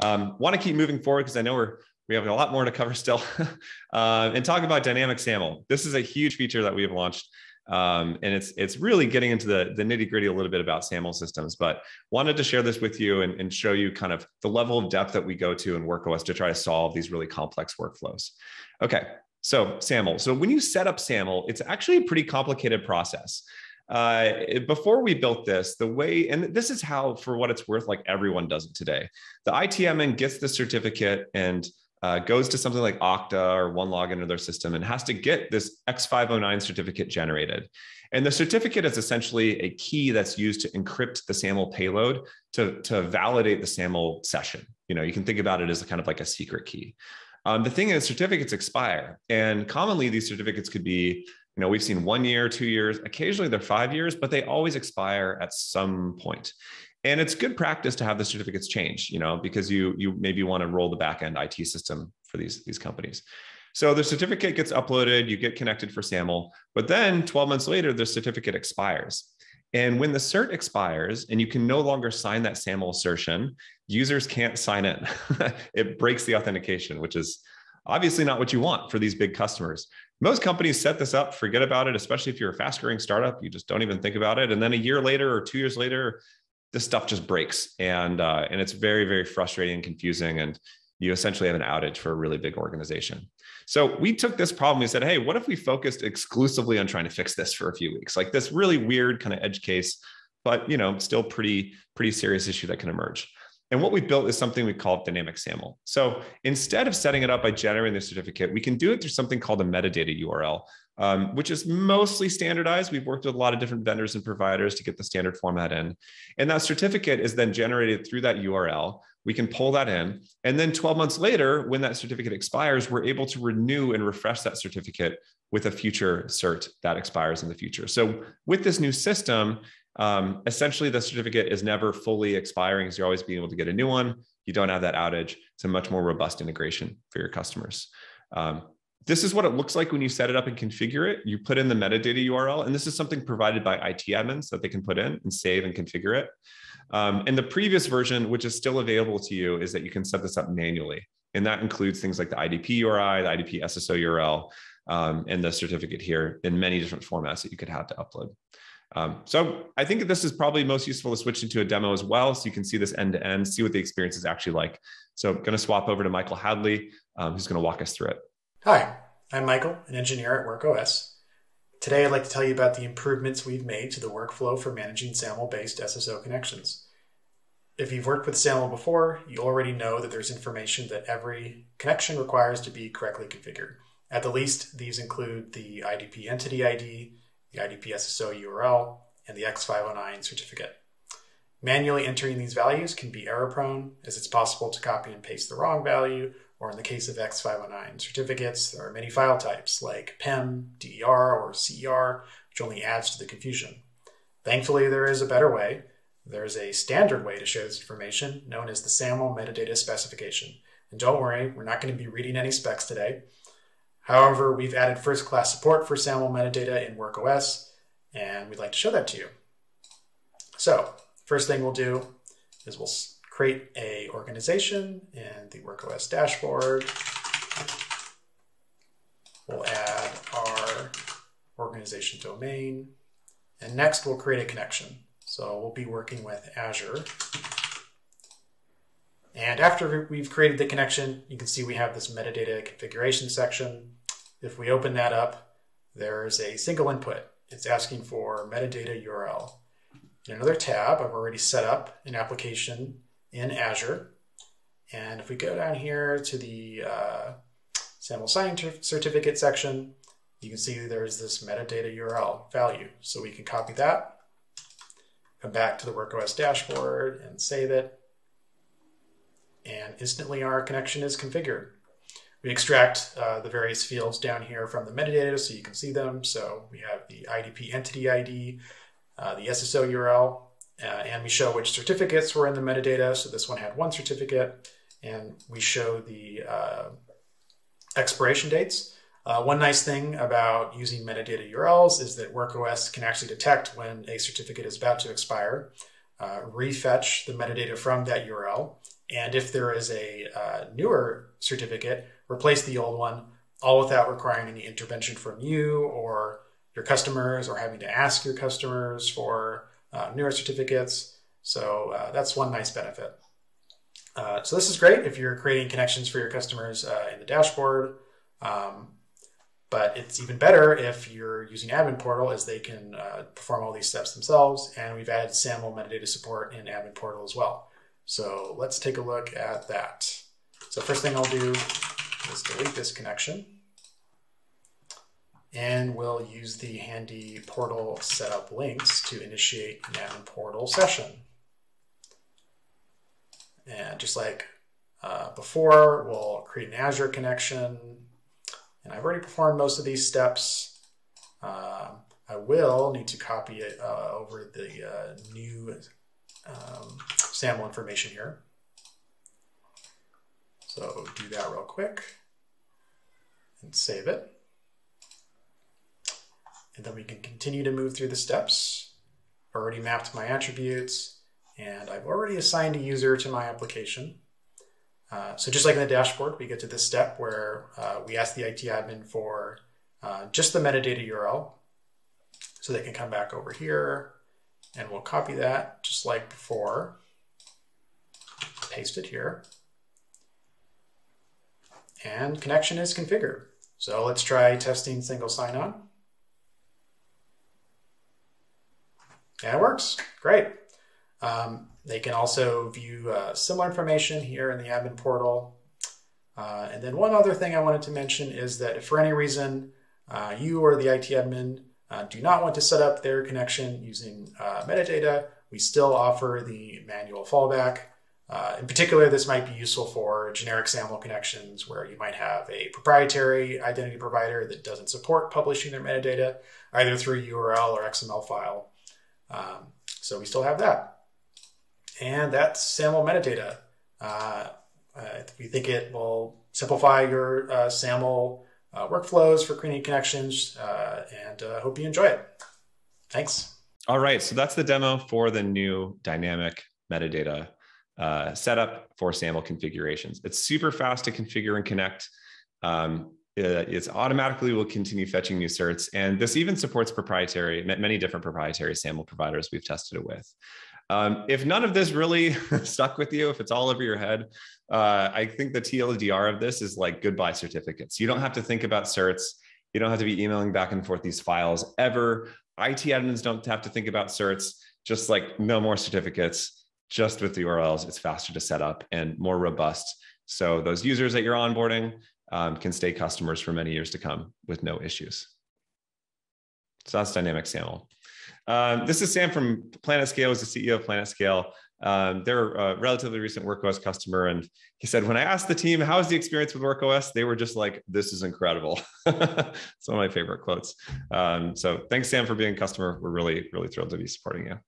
Um, Want to keep moving forward because I know we're we have a lot more to cover still, uh, and talk about dynamic SAML. This is a huge feature that we have launched, um, and it's it's really getting into the the nitty gritty a little bit about SAML systems. But wanted to share this with you and, and show you kind of the level of depth that we go to in WorkOS to try to solve these really complex workflows. Okay, so SAML. So when you set up SAML, it's actually a pretty complicated process. Uh, before we built this, the way, and this is how, for what it's worth, like everyone does it today. The IT admin gets the certificate and uh, goes to something like Okta or OneLogin to their system and has to get this X509 certificate generated. And the certificate is essentially a key that's used to encrypt the SAML payload to, to validate the SAML session. You know, you can think about it as a kind of like a secret key. Um, the thing is, certificates expire, and commonly these certificates could be, you know, we've seen one year, two years, occasionally they're five years, but they always expire at some point. And it's good practice to have the certificates change, you know, because you you maybe want to roll the back end IT system for these these companies. So the certificate gets uploaded, you get connected for SAML, but then 12 months later, the certificate expires. And when the cert expires and you can no longer sign that SAML assertion, users can't sign in. it breaks the authentication, which is obviously not what you want for these big customers. Most companies set this up, forget about it, especially if you're a fast growing startup, you just don't even think about it. And then a year later or two years later, this stuff just breaks. And, uh, and it's very, very frustrating and confusing. And you essentially have an outage for a really big organization. So we took this problem. We said, hey, what if we focused exclusively on trying to fix this for a few weeks? Like this really weird kind of edge case, but you know, still pretty, pretty serious issue that can emerge. And what we built is something we call dynamic SAML. So instead of setting it up by generating the certificate, we can do it through something called a metadata URL, um, which is mostly standardized. We've worked with a lot of different vendors and providers to get the standard format in. And that certificate is then generated through that URL. We can pull that in. And then 12 months later, when that certificate expires, we're able to renew and refresh that certificate with a future cert that expires in the future. So with this new system, um, essentially the certificate is never fully expiring as you're always being able to get a new one. You don't have that outage. It's a much more robust integration for your customers. Um, this is what it looks like when you set it up and configure it. You put in the metadata URL, and this is something provided by IT admins that they can put in and save and configure it. Um, and the previous version, which is still available to you, is that you can set this up manually. And that includes things like the IDP URI, the IDP SSO URL, um, and the certificate here in many different formats that you could have to upload. Um, so I think that this is probably most useful to switch into a demo as well, so you can see this end to end, see what the experience is actually like. So I'm going to swap over to Michael Hadley, um, who's going to walk us through it. Hi, I'm Michael, an engineer at WorkOS. Today I'd like to tell you about the improvements we've made to the workflow for managing SAML-based SSO connections. If you've worked with SAML before, you already know that there's information that every connection requires to be correctly configured. At the least, these include the IDP entity ID, the IDP SSO URL, and the X509 certificate. Manually entering these values can be error prone, as it's possible to copy and paste the wrong value, or in the case of X509 certificates, there are many file types like PEM, DER, or CER, which only adds to the confusion. Thankfully, there is a better way. There's a standard way to share this information known as the SAML metadata specification. And don't worry, we're not going to be reading any specs today. However, we've added first class support for SAML metadata in WorkOS, and we'd like to show that to you. So, first thing we'll do is we'll create a organization in the WorkOS dashboard. We'll add our organization domain, and next we'll create a connection. So we'll be working with Azure. And after we've created the connection, you can see we have this metadata configuration section. If we open that up, there's a single input. It's asking for metadata URL. In another tab, I've already set up an application in Azure. And if we go down here to the uh, SAML sign certificate section, you can see there's this metadata URL value. So we can copy that, come back to the WorkOS dashboard and save it. And instantly our connection is configured. We extract uh, the various fields down here from the metadata so you can see them. So we have the IDP entity ID, uh, the SSO URL, uh, and we show which certificates were in the metadata. So this one had one certificate, and we show the uh, expiration dates. Uh, one nice thing about using metadata URLs is that WorkOS can actually detect when a certificate is about to expire, uh, refetch the metadata from that URL, And if there is a uh, newer certificate, replace the old one, all without requiring any intervention from you or your customers or having to ask your customers for uh, newer certificates. So uh, that's one nice benefit. Uh, so this is great if you're creating connections for your customers uh, in the dashboard. Um, but it's even better if you're using Admin Portal as they can uh, perform all these steps themselves. And we've added SAML metadata support in Admin Portal as well. So let's take a look at that. So first thing I'll do is delete this connection. And we'll use the handy portal setup links to initiate an portal session. And just like uh, before, we'll create an Azure connection. And I've already performed most of these steps. Uh, I will need to copy it uh, over the uh, new um, SAML information here. So do that real quick and save it. And then we can continue to move through the steps. Already mapped my attributes and I've already assigned a user to my application. Uh, so just like in the dashboard, we get to this step where uh, we ask the IT admin for uh, just the metadata URL. So they can come back over here and we'll copy that just like before, paste it here. And connection is configured. So let's try testing single sign-on. And it works, great. Um, they can also view uh, similar information here in the admin portal. Uh, and then one other thing I wanted to mention is that if for any reason uh, you or the IT admin uh, do not want to set up their connection using uh, metadata, we still offer the manual fallback. Uh, in particular, this might be useful for generic SAML connections where you might have a proprietary identity provider that doesn't support publishing their metadata either through URL or XML file. Um, so we still have that. And that's SAML metadata. Uh, we think it will simplify your uh, SAML uh, workflows for creating connections, uh, and uh, hope you enjoy it. Thanks. All right, so that's the demo for the new dynamic metadata uh, setup for SAML configurations. It's super fast to configure and connect. Um, it's automatically will continue fetching new certs. And this even supports proprietary, many different proprietary SAML providers we've tested it with. Um, if none of this really stuck with you, if it's all over your head, uh, I think the TLDR of this is like goodbye certificates. You don't have to think about certs. You don't have to be emailing back and forth these files ever. IT admins don't have to think about certs, just like no more certificates, just with the URLs. It's faster to set up and more robust. So those users that you're onboarding, um, can stay customers for many years to come with no issues. So that's Dynamic SAML. Um, this is Sam from PlanetScale, was the CEO of PlanetScale. Um, they're a relatively recent WorkOS customer. And he said, when I asked the team, how's the experience with WorkOS? They were just like, this is incredible. it's one of my favorite quotes. Um, so thanks, Sam, for being a customer. We're really, really thrilled to be supporting you.